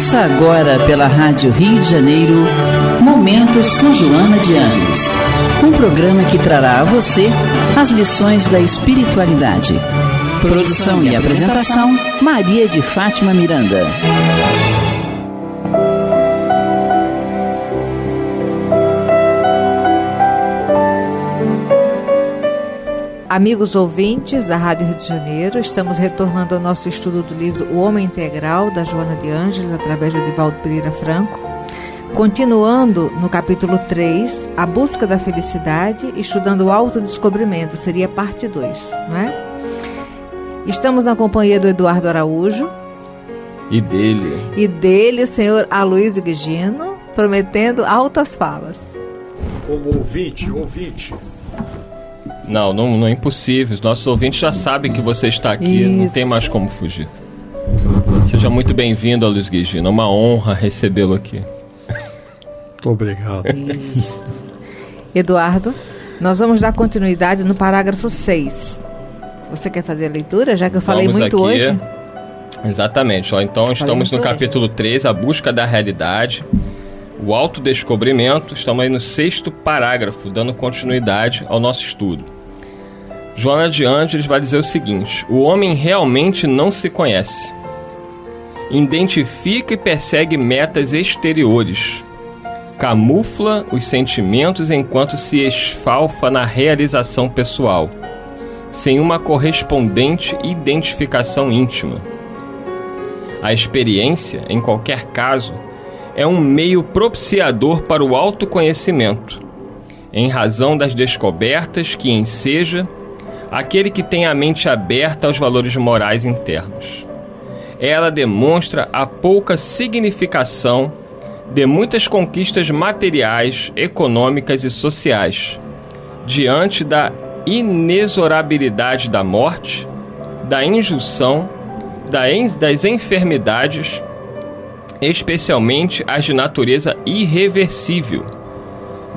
Começa agora pela Rádio Rio de Janeiro, Momentos com Joana de Ângeles. Um programa que trará a você as lições da espiritualidade. Produção e apresentação, Maria de Fátima Miranda. Amigos ouvintes da Rádio Rio de Janeiro, estamos retornando ao nosso estudo do livro O Homem Integral, da Joana de Ângeles, através do Divaldo Pereira Franco. Continuando no capítulo 3, A Busca da Felicidade, estudando o autodescobrimento, seria parte 2, não é? Estamos na companhia do Eduardo Araújo. E dele. E dele, o senhor Aloysio Guigino, prometendo altas falas. Como ouvinte, ouvinte. Não, não, não é impossível. Os nossos ouvintes já sabem que você está aqui, Isso. não tem mais como fugir. Seja muito bem-vindo, Luiz Guigino. É uma honra recebê-lo aqui. Muito obrigado. Isso. Eduardo, nós vamos dar continuidade no parágrafo 6. Você quer fazer a leitura, já que eu falei vamos muito aqui. hoje? Exatamente. Ó, então, estamos no capítulo hoje. 3, a busca da realidade o autodescobrimento. Estamos aí no sexto parágrafo, dando continuidade ao nosso estudo. Joana de Ângeles vai dizer o seguinte: o homem realmente não se conhece. Identifica e persegue metas exteriores. Camufla os sentimentos enquanto se esfalfa na realização pessoal, sem uma correspondente identificação íntima. A experiência, em qualquer caso, é um meio propiciador para o autoconhecimento, em razão das descobertas que enseja aquele que tem a mente aberta aos valores morais internos. Ela demonstra a pouca significação de muitas conquistas materiais, econômicas e sociais, diante da inexorabilidade da morte, da injunção, das enfermidades, especialmente as de natureza irreversível,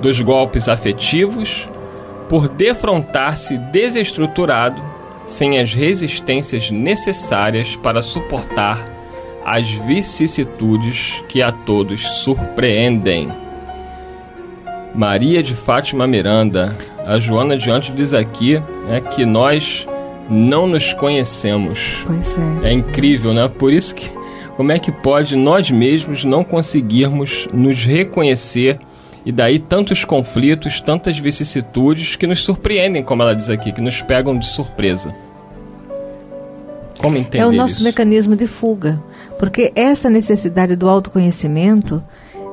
dos golpes afetivos, por defrontar-se desestruturado, sem as resistências necessárias para suportar as vicissitudes que a todos surpreendem. Maria de Fátima Miranda, a Joana de ontem diz aqui né, que nós não nos conhecemos. Pois é. É incrível, né? Por isso que como é que pode nós mesmos não conseguirmos nos reconhecer e daí tantos conflitos, tantas vicissitudes que nos surpreendem, como ela diz aqui, que nos pegam de surpresa. Como entender É o nosso isso? mecanismo de fuga, porque essa necessidade do autoconhecimento,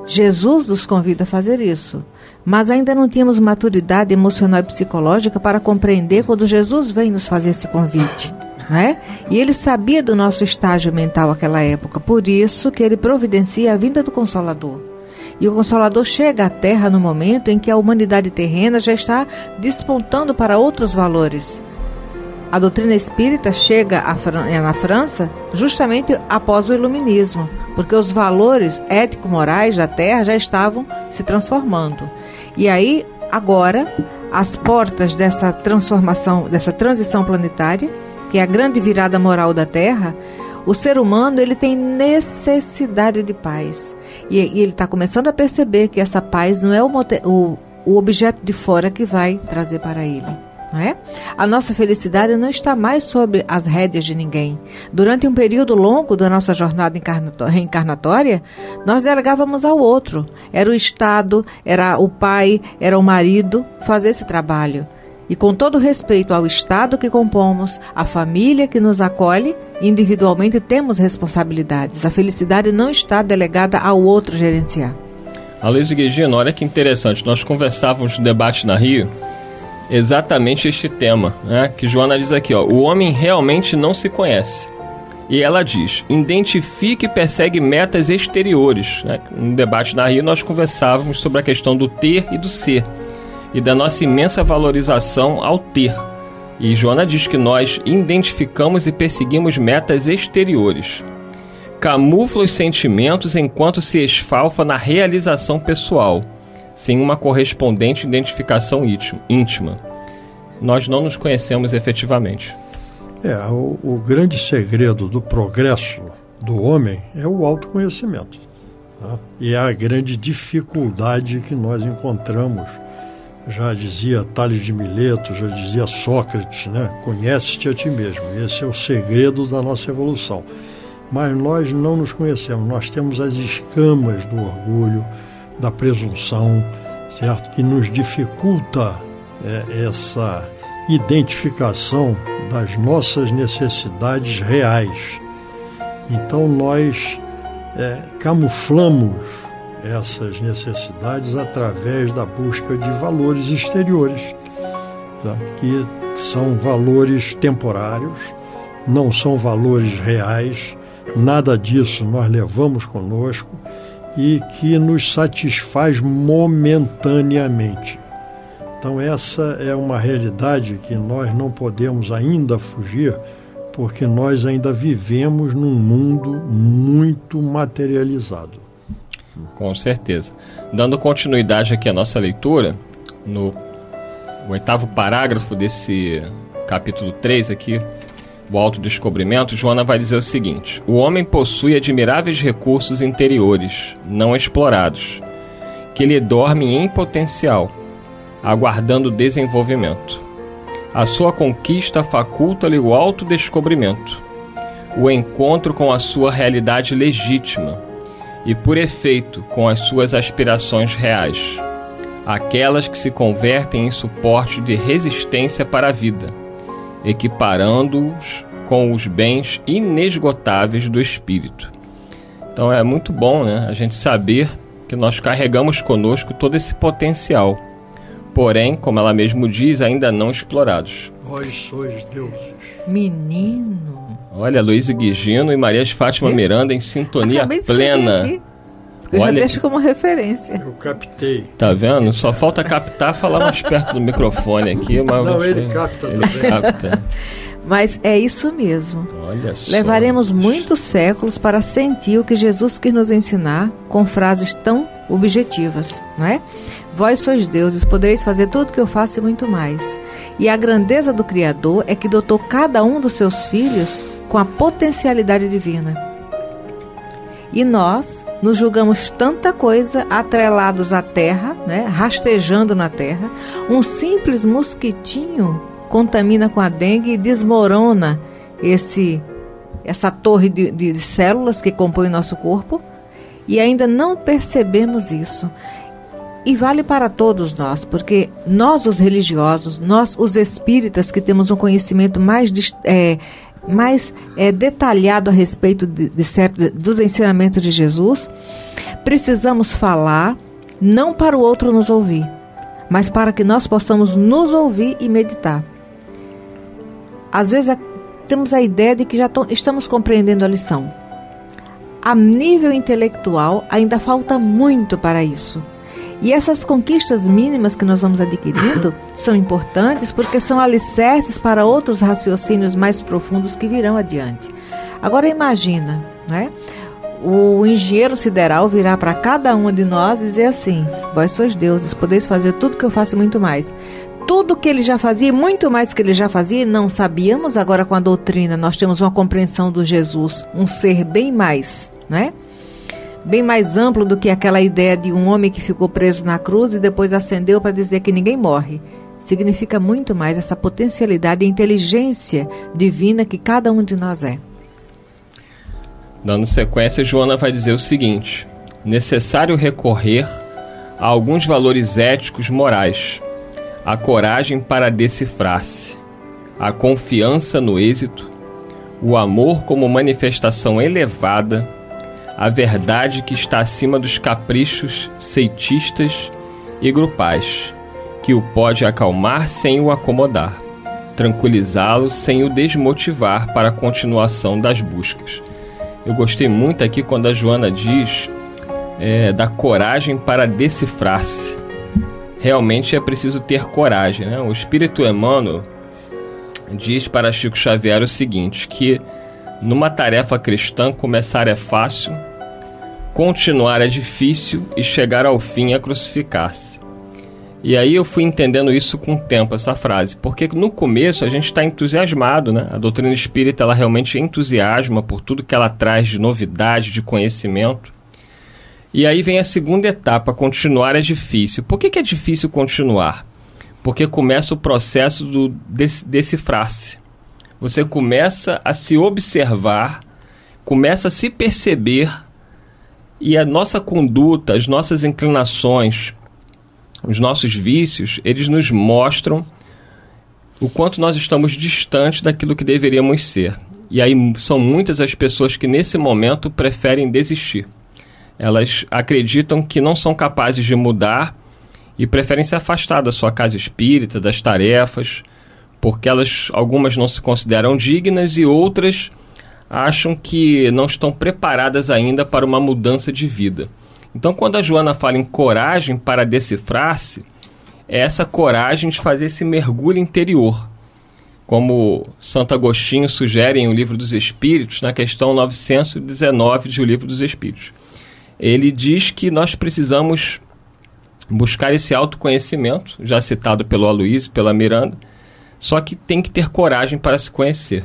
Jesus nos convida a fazer isso. Mas ainda não tínhamos maturidade emocional e psicológica para compreender quando Jesus vem nos fazer esse convite. Né? E ele sabia do nosso estágio mental naquela época, por isso que ele providencia a vinda do Consolador. E o Consolador chega à Terra no momento em que a humanidade terrena já está despontando para outros valores. A doutrina espírita chega na França justamente após o Iluminismo, porque os valores ético-morais da Terra já estavam se transformando. E aí, agora, as portas dessa transformação, dessa transição planetária, que é a grande virada moral da Terra, o ser humano ele tem necessidade de paz. E, e ele está começando a perceber que essa paz não é o, o, o objeto de fora que vai trazer para ele. É? A nossa felicidade não está mais sobre as rédeas de ninguém. Durante um período longo da nossa jornada reencarnatória, nós delegávamos ao outro. Era o Estado, era o pai, era o marido fazer esse trabalho. E com todo respeito ao Estado que compomos, à família que nos acolhe, individualmente temos responsabilidades. A felicidade não está delegada ao outro gerenciar. Aloysio Guigino, olha que interessante. Nós conversávamos no debate na Rio exatamente este tema, né? Que Joana diz aqui, ó, o homem realmente não se conhece. E ela diz: identifique e persegue metas exteriores. Né? No debate na Rio, nós conversávamos sobre a questão do ter e do ser e da nossa imensa valorização ao ter. E Joana diz que nós identificamos e perseguimos metas exteriores. Camufla os sentimentos enquanto se esfalfa na realização pessoal, sem uma correspondente identificação íntima. Nós não nos conhecemos efetivamente. É, o, o grande segredo do progresso do homem é o autoconhecimento. Tá? E é a grande dificuldade que nós encontramos. Já dizia Tales de Mileto, já dizia Sócrates, né? Conhece-te a ti mesmo. Esse é o segredo da nossa evolução. Mas nós não nos conhecemos, nós temos as escamas do orgulho, da presunção, certo? Que nos dificulta é, essa identificação das nossas necessidades reais. Então nós é, camuflamos essas necessidades através da busca de valores exteriores, tá? que são valores temporários, não são valores reais, nada disso nós levamos conosco e que nos satisfaz momentaneamente. Então, essa é uma realidade que nós não podemos ainda fugir porque nós ainda vivemos num mundo muito materializado. Com certeza. Dando continuidade aqui à nossa leitura, no oitavo parágrafo desse capítulo 3 aqui, o autodescobrimento, Joana vai dizer o seguinte: O homem possui admiráveis recursos interiores, não explorados, que lhe dormem em potencial, aguardando desenvolvimento. A sua conquista faculta-lhe o autodescobrimento, o encontro com a sua realidade legítima e, por efeito, com as suas aspirações reais, aquelas que se convertem em suporte de resistência para a vida, equiparando-os com os bens inesgotáveis do espírito. Então é muito bom né, a gente saber que nós carregamos conosco todo esse potencial porém, como ela mesmo diz, ainda não explorados. Vós sois deuses. Menino. Olha, Luiz Guigino e Maria de Fátima Miranda em sintonia plena. Eu Olha, já deixo como referência. Eu captei. Tá vendo? Só falta captar falar mais perto do microfone aqui. Mas Não, ele capta ele também. Capta. Mas é isso mesmo. Olha só. Levaremos muitos séculos para sentir o que Jesus quis nos ensinar com frases tão objetivas, não é? Vós sois deuses, podereis fazer tudo o que eu faço e muito mais. E a grandeza do Criador é que dotou cada um dos seus filhos com a potencialidade divina. E nós nos julgamos tanta coisa atrelados à terra, né, rastejando na terra. Um simples mosquitinho contamina com a dengue e desmorona esse essa torre de, de, de células que compõem o nosso corpo e ainda não percebemos isso. E vale para todos nós, porque nós, os religiosos, nós, os espíritas, que temos um conhecimento mais, é, mais é, detalhado a respeito de, de certo, dos ensinamentos de Jesus, precisamos falar não para o outro nos ouvir, mas para que nós possamos nos ouvir e meditar. Às vezes a, temos a ideia de que já to, estamos compreendendo a lição. A nível intelectual, ainda falta muito para isso. E essas conquistas mínimas que nós vamos adquirindo são importantes porque são alicerces para outros raciocínios mais profundos que virão adiante. Agora imagina, né? O engenheiro sideral virá para cada um de nós e dizer assim: Vós sois deuses, podeis fazer tudo que eu faço e muito mais. Tudo que ele já fazia, muito mais que ele já fazia, não sabíamos. Agora, com a doutrina, nós temos uma compreensão do Jesus, um ser bem mais, né? Bem mais amplo do que aquela ideia de um homem que ficou preso na cruz e depois ascendeu para dizer que ninguém morre. Significa muito mais essa potencialidade e inteligência divina que cada um de nós é. Dando sequência, Joana vai dizer o seguinte: necessário recorrer a alguns valores éticos morais, a coragem para decifrar-se, a confiança no êxito, o amor como manifestação elevada a verdade que está acima dos caprichos ceitistas e grupais, que o pode acalmar sem o acomodar, tranquilizá-lo sem o desmotivar para a continuação das buscas. Eu gostei muito aqui quando a Joana diz é, da coragem para decifrar-se. Realmente é preciso ter coragem. Né? O Espírito Emmanuel diz para Chico Xavier o seguinte: que numa tarefa cristã começar é fácil, Continuar é difícil e chegar ao fim é crucificar-se. E aí eu fui entendendo isso com o tempo, essa frase. Porque no começo a gente está entusiasmado, né? A doutrina espírita, ela realmente entusiasma por tudo que ela traz de novidade, de conhecimento. E aí vem a segunda etapa, continuar é difícil. Por que, que é difícil continuar? Porque começa o processo do decifrar-se. Você começa a se observar, começa a se perceber e a nossa conduta, as nossas inclinações, os nossos vícios, eles nos mostram o quanto nós estamos distantes daquilo que deveríamos ser. E aí são muitas as pessoas que nesse momento preferem desistir. Elas acreditam que não são capazes de mudar e preferem se afastar da sua casa espírita, das tarefas, porque elas algumas não se consideram dignas e outras acham que não estão preparadas ainda para uma mudança de vida. Então, quando a Joana fala em coragem para decifrar-se, é essa coragem de fazer esse mergulho interior. Como Santo Agostinho sugere em O Livro dos Espíritos, na questão 919 de O Livro dos Espíritos. Ele diz que nós precisamos buscar esse autoconhecimento, já citado pelo Aloysio, pela Miranda, só que tem que ter coragem para se conhecer.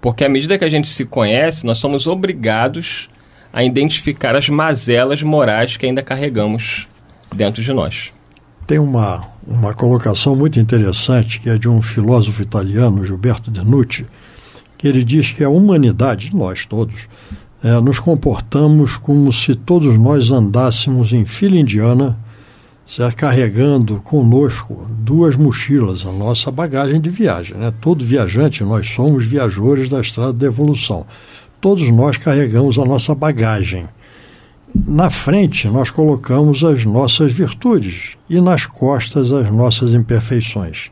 Porque à medida que a gente se conhece, nós somos obrigados a identificar as mazelas morais que ainda carregamos dentro de nós. Tem uma, uma colocação muito interessante que é de um filósofo italiano, Gilberto Denucci, que ele diz que a humanidade, nós todos, é, nos comportamos como se todos nós andássemos em fila indiana, certo? carregando conosco duas mochilas, a nossa bagagem de viagem. Né? Todo viajante, nós somos viajores da estrada da evolução todos nós carregamos a nossa bagagem. Na frente, nós colocamos as nossas virtudes e nas costas as nossas imperfeições.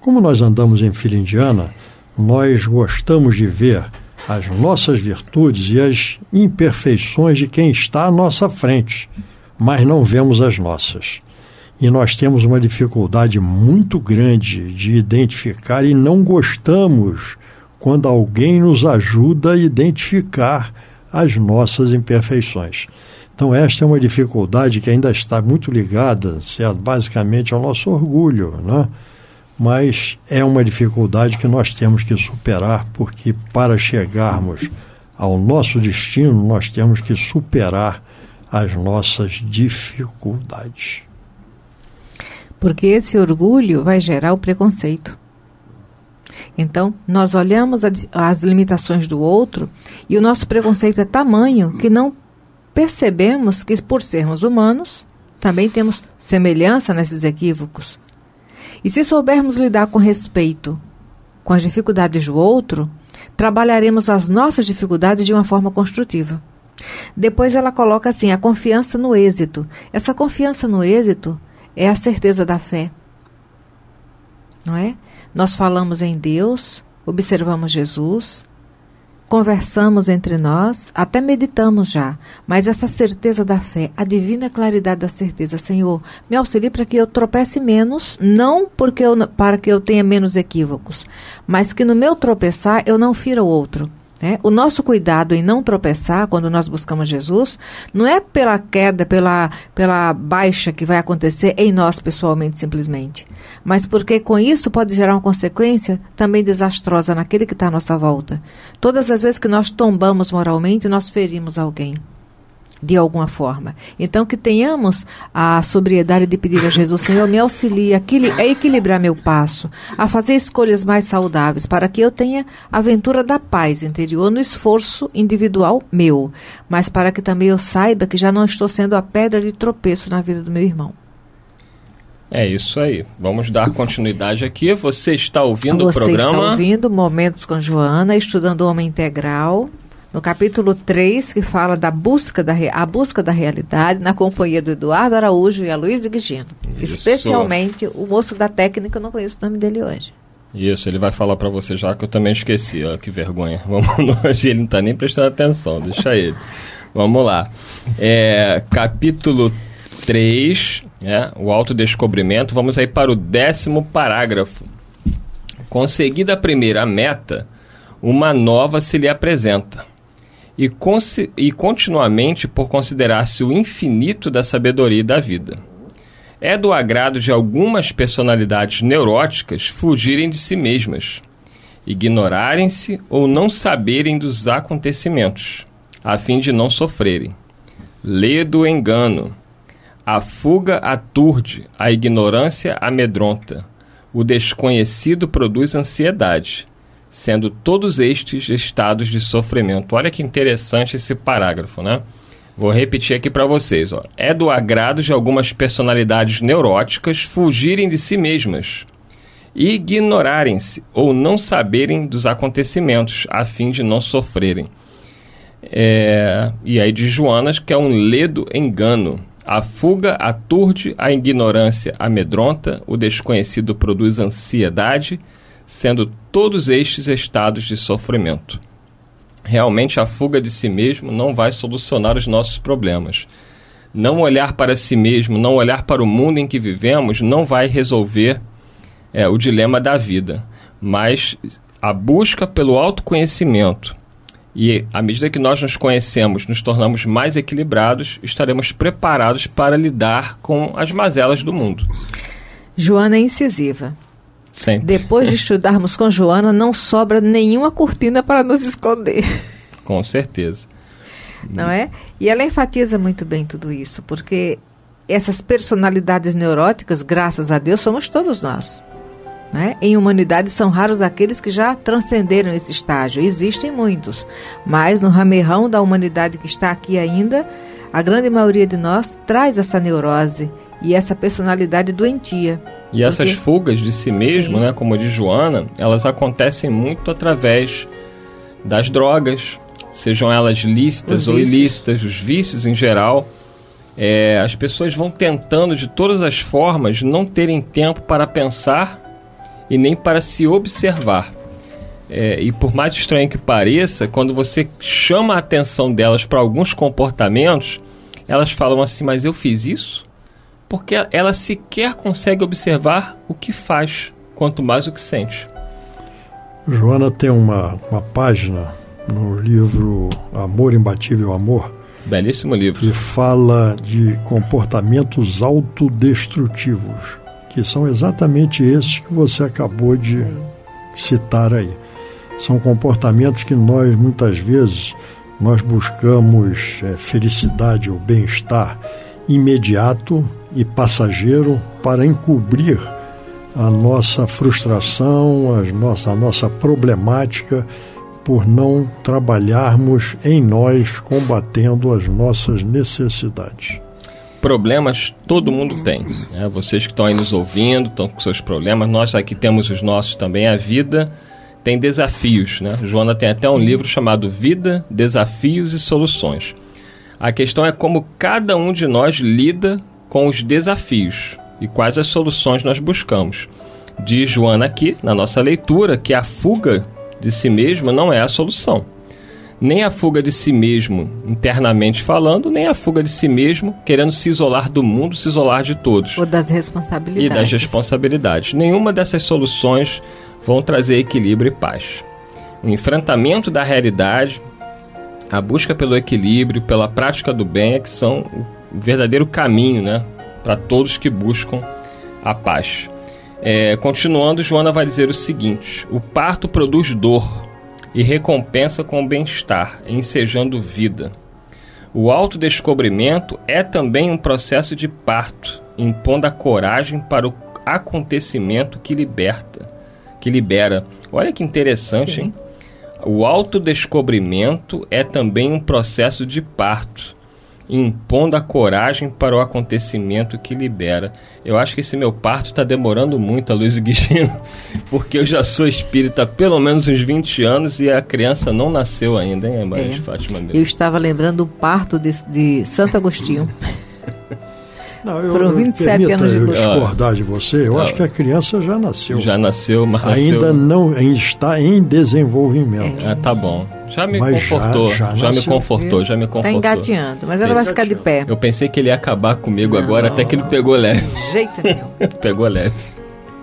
Como nós andamos em fila indiana, nós gostamos de ver as nossas virtudes e as imperfeições de quem está à nossa frente, mas não vemos as nossas. E nós temos uma dificuldade muito grande de identificar e não gostamos quando alguém nos ajuda a identificar as nossas imperfeições. Então, esta é uma dificuldade que ainda está muito ligada, certo? basicamente, ao nosso orgulho, né? mas é uma dificuldade que nós temos que superar, porque para chegarmos ao nosso destino, nós temos que superar as nossas dificuldades. Porque esse orgulho vai gerar o preconceito. Então, nós olhamos as limitações do outro e o nosso preconceito é tamanho que não percebemos que, por sermos humanos, também temos semelhança nesses equívocos. E se soubermos lidar com respeito com as dificuldades do outro, trabalharemos as nossas dificuldades de uma forma construtiva. Depois ela coloca assim: a confiança no êxito. Essa confiança no êxito é a certeza da fé. Não é? Nós falamos em Deus, observamos Jesus, conversamos entre nós, até meditamos já, mas essa certeza da fé, a divina claridade da certeza, Senhor, me auxilie para que eu tropece menos, não porque eu, para que eu tenha menos equívocos, mas que no meu tropeçar eu não fira o outro. É, o nosso cuidado em não tropeçar quando nós buscamos Jesus não é pela queda, pela, pela baixa que vai acontecer em nós pessoalmente, simplesmente, mas porque com isso pode gerar uma consequência também desastrosa naquele que está à nossa volta. Todas as vezes que nós tombamos moralmente, nós ferimos alguém de alguma forma. Então, que tenhamos a sobriedade de pedir a Jesus, Senhor, me auxilie a equilibrar meu passo, a fazer escolhas mais saudáveis, para que eu tenha a aventura da paz interior no esforço individual meu, mas para que também eu saiba que já não estou sendo a pedra de tropeço na vida do meu irmão. É isso aí. Vamos dar continuidade aqui. Você está ouvindo Você o programa? Você está ouvindo Momentos com Joana, estudando o Homem Integral no capítulo 3, que fala da busca da, a busca da realidade, na companhia do Eduardo Araújo e a Luiz Guigino. Especialmente o moço da técnica, eu não conheço o nome dele hoje. Isso, ele vai falar para você já que eu também esqueci, ó, que vergonha. Vamos hoje ele não está nem prestando atenção, deixa ele. Vamos lá. É, capítulo 3, é, o autodescobrimento. Vamos aí para o décimo parágrafo. Conseguida a primeira meta, uma nova se lhe apresenta e, e continuamente por considerar-se o infinito da sabedoria e da vida. É do agrado de algumas personalidades neuróticas fugirem de si mesmas, ignorarem-se ou não saberem dos acontecimentos, a fim de não sofrerem. Lê do engano. A fuga aturde, a ignorância amedronta. O desconhecido produz ansiedade, sendo todos estes estados de sofrimento. Olha que interessante esse parágrafo, né? Vou repetir aqui para vocês. Ó. É do agrado de algumas personalidades neuróticas fugirem de si mesmas, ignorarem-se ou não saberem dos acontecimentos, a fim de não sofrerem. É, e aí de Joanas, que é um ledo engano. A fuga aturde, a ignorância amedronta, o desconhecido produz ansiedade, sendo todos estes estados de sofrimento. Realmente a fuga de si mesmo não vai solucionar os nossos problemas. Não olhar para si mesmo, não olhar para o mundo em que vivemos, não vai resolver é, o dilema da vida. Mas a busca pelo autoconhecimento e à medida que nós nos conhecemos, nos tornamos mais equilibrados, estaremos preparados para lidar com as mazelas do mundo. Joana é incisiva. Sempre. Depois de estudarmos com Joana, não sobra nenhuma cortina para nos esconder. Com certeza. Não é? E ela enfatiza muito bem tudo isso, porque essas personalidades neuróticas, graças a Deus, somos todos nós. Né? Em humanidade, são raros aqueles que já transcenderam esse estágio. Existem muitos, mas no ramerrão da humanidade que está aqui ainda, a grande maioria de nós traz essa neurose e essa personalidade doentia. E essas Porque... fugas de si mesmo, né, como diz Joana, elas acontecem muito através das drogas, sejam elas lícitas ou ilícitas, os vícios em geral. É, as pessoas vão tentando de todas as formas não terem tempo para pensar e nem para se observar. É, e por mais estranho que pareça, quando você chama a atenção delas para alguns comportamentos, elas falam assim: Mas eu fiz isso? Porque ela sequer consegue observar o que faz, quanto mais o que sente. Joana tem uma, uma página no livro Amor Imbatível Amor. Belíssimo livro. Que fala de comportamentos autodestrutivos, que são exatamente esses que você acabou de citar aí. São comportamentos que nós, muitas vezes, nós buscamos é, felicidade ou bem-estar imediato e passageiro para encobrir a nossa frustração, a nossa, a nossa problemática por não trabalharmos em nós combatendo as nossas necessidades. Problemas todo mundo tem. Né? Vocês que estão aí nos ouvindo, estão com seus problemas, nós aqui temos os nossos também. A vida tem desafios. Né? Joana tem até um livro chamado Vida, Desafios e Soluções. A questão é como cada um de nós lida com os desafios e quais as soluções nós buscamos. Diz Joana aqui, na nossa leitura, que a fuga de si mesmo não é a solução. Nem a fuga de si mesmo internamente falando, nem a fuga de si mesmo querendo se isolar do mundo, se isolar de todos. Ou das responsabilidades. E das responsabilidades. Nenhuma dessas soluções vão trazer equilíbrio e paz. O enfrentamento da realidade, a busca pelo equilíbrio, pela prática do bem é que são o verdadeiro caminho né, para todos que buscam a paz. É, continuando, Joana vai dizer o seguinte: o parto produz dor e recompensa com o bem-estar, ensejando vida. O autodescobrimento é também um processo de parto, impondo a coragem para o acontecimento que liberta, que libera. Olha que interessante, Sim. hein? O autodescobrimento é também um processo de parto, impondo a coragem para o acontecimento que libera. Eu acho que esse meu parto está demorando muito, a Luiz Guichino, porque eu já sou espírita há pelo menos uns 20 anos e a criança não nasceu ainda, hein, Maria é. Fátima? Eu estava lembrando o parto de, de Santo Agostinho. Não, eu, Foram 27 eu, anos de eu discordar de você. Eu acho que a criança já nasceu. Já nasceu, mas ainda nasceu... não está em desenvolvimento. É. Ah, tá bom. Já me mas confortou, já, já, já me confortou, já me confortou. Tá engateando, mas ela vai ficar de pé. Eu pensei que ele ia acabar comigo não, agora, até que ele pegou leve. De jeito nenhum. pegou leve.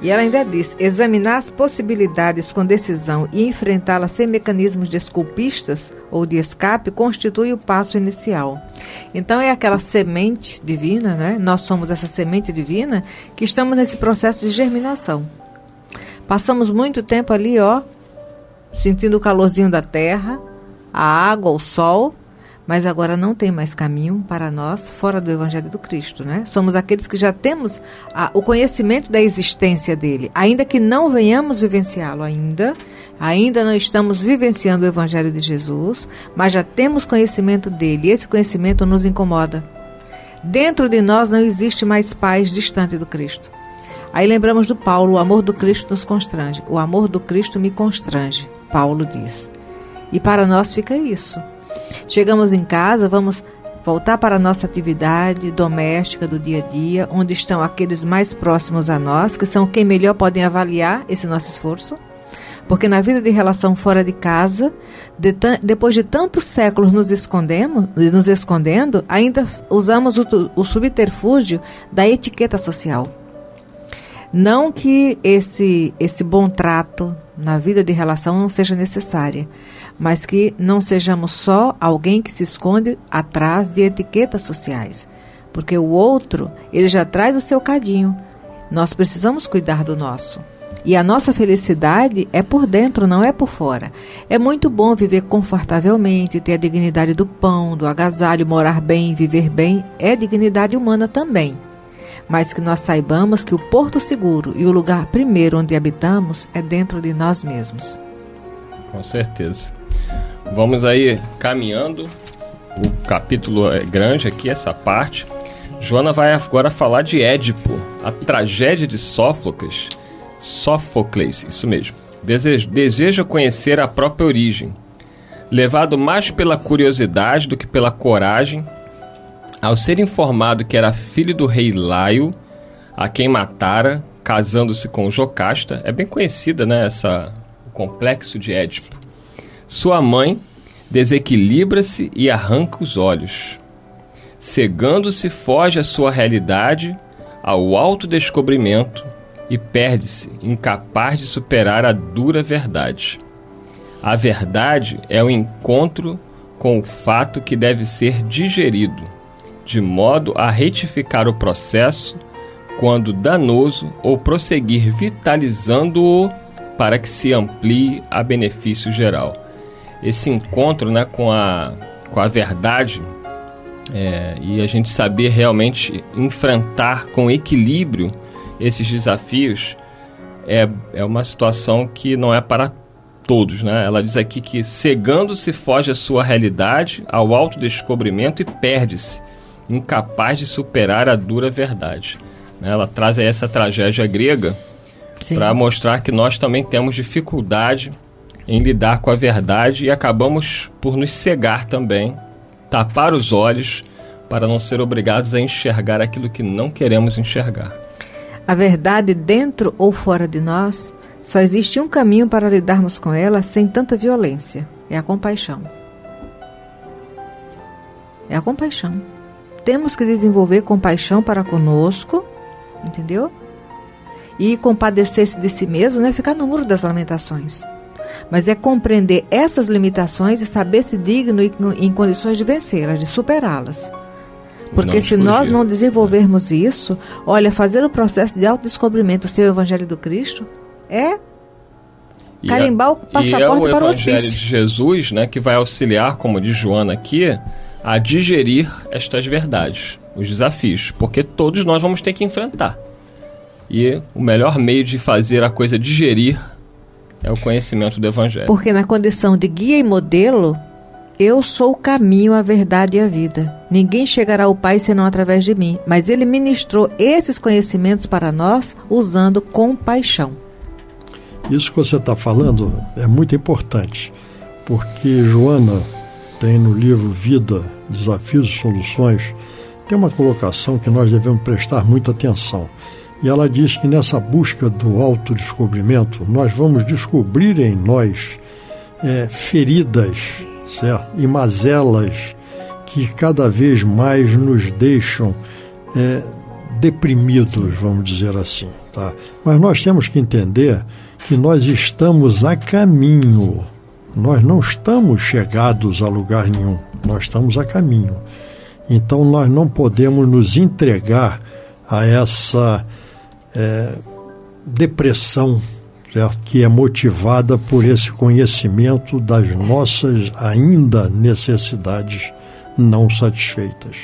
E ela ainda diz: examinar as possibilidades com decisão e enfrentá-las sem mecanismos de esculpistas ou de escape constitui o passo inicial. Então é aquela semente divina, né? Nós somos essa semente divina que estamos nesse processo de germinação. Passamos muito tempo ali, ó, sentindo o calorzinho da terra, a água, o sol, mas agora não tem mais caminho para nós fora do Evangelho do Cristo, né? Somos aqueles que já temos a, o conhecimento da existência dele, ainda que não venhamos vivenciá-lo ainda, ainda não estamos vivenciando o Evangelho de Jesus, mas já temos conhecimento dele e esse conhecimento nos incomoda. Dentro de nós não existe mais paz distante do Cristo. Aí lembramos do Paulo, o amor do Cristo nos constrange. O amor do Cristo me constrange, Paulo diz. E para nós fica isso. Chegamos em casa, vamos voltar para a nossa atividade doméstica do dia a dia, onde estão aqueles mais próximos a nós, que são quem melhor podem avaliar esse nosso esforço. Porque na vida de relação fora de casa, de depois de tantos séculos nos escondemos, nos escondendo, ainda usamos o, o subterfúgio da etiqueta social. Não que esse, esse bom trato na vida de relação não seja necessária, mas que não sejamos só alguém que se esconde atrás de etiquetas sociais, porque o outro, ele já traz o seu cadinho. Nós precisamos cuidar do nosso. E a nossa felicidade é por dentro, não é por fora. É muito bom viver confortavelmente, ter a dignidade do pão, do agasalho, morar bem, viver bem, é dignidade humana também. Mas que nós saibamos que o porto seguro e o lugar primeiro onde habitamos é dentro de nós mesmos. Com certeza. Vamos aí caminhando. O capítulo é grande aqui, essa parte. Joana vai agora falar de Édipo, a tragédia de Sófocles. Sófocles, isso mesmo. Deseja, deseja conhecer a própria origem. Levado mais pela curiosidade do que pela coragem, ao ser informado que era filho do rei Laio, a quem matara, casando-se com Jocasta, é bem conhecida, né, essa, o complexo de Édipo. Sua mãe desequilibra-se e arranca os olhos. Cegando-se, foge à sua realidade, ao autodescobrimento e perde-se, incapaz de superar a dura verdade. A verdade é o encontro com o fato que deve ser digerido, de modo a retificar o processo quando danoso ou prosseguir vitalizando-o para que se amplie a benefício geral esse encontro né, com, a, com a verdade é, e a gente saber realmente enfrentar com equilíbrio esses desafios é, é uma situação que não é para todos. Né? Ela diz aqui que cegando-se foge a sua realidade ao autodescobrimento e perde-se, incapaz de superar a dura verdade. Né? Ela traz essa tragédia grega para mostrar que nós também temos dificuldade em lidar com a verdade e acabamos por nos cegar também, tapar os olhos para não ser obrigados a enxergar aquilo que não queremos enxergar. A verdade dentro ou fora de nós, só existe um caminho para lidarmos com ela sem tanta violência: é a compaixão. É a compaixão. Temos que desenvolver compaixão para conosco, entendeu? E compadecer-se de si mesmo, não é ficar no muro das lamentações mas é compreender essas limitações e saber se digno e em condições de vencê-las, de superá-las. Porque se nós não desenvolvermos isso, olha, fazer o processo de autodescobrimento, ser o Evangelho do Cristo, é carimbar o passaporte e é o para o hospício. Evangelho de Jesus, né, que vai auxiliar, como diz Joana aqui, a digerir estas verdades, os desafios, porque todos nós vamos ter que enfrentar. E o melhor meio de fazer a coisa digerir é o conhecimento do Evangelho. Porque na condição de guia e modelo, eu sou o caminho, a verdade e a vida. Ninguém chegará ao Pai senão através de mim. Mas ele ministrou esses conhecimentos para nós usando compaixão. Isso que você está falando é muito importante, porque Joana tem no livro Vida, Desafios e Soluções, tem uma colocação que nós devemos prestar muita atenção. E ela diz que nessa busca do autodescobrimento, nós vamos descobrir em nós é, feridas certo? e mazelas que cada vez mais nos deixam é, deprimidos, vamos dizer assim. Tá? Mas nós temos que entender que nós estamos a caminho. Nós não estamos chegados a lugar nenhum, nós estamos a caminho. Então nós não podemos nos entregar a essa é, depressão certo? que é motivada por esse conhecimento das nossas ainda necessidades não satisfeitas.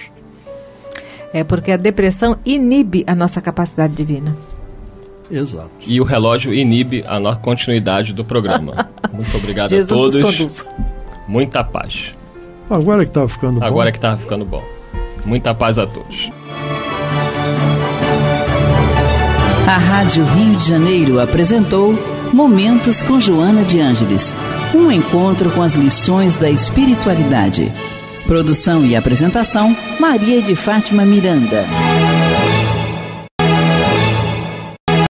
É porque a depressão inibe a nossa capacidade divina. Exato. E o relógio inibe a nossa continuidade do programa. Muito obrigado Jesus a todos. conduz. Muita paz. Agora que estava ficando bom. Agora que estava ficando bom. Muita paz a todos. A Rádio Rio de Janeiro apresentou Momentos com Joana de Ângeles. Um encontro com as lições da espiritualidade. Produção e apresentação: Maria de Fátima Miranda.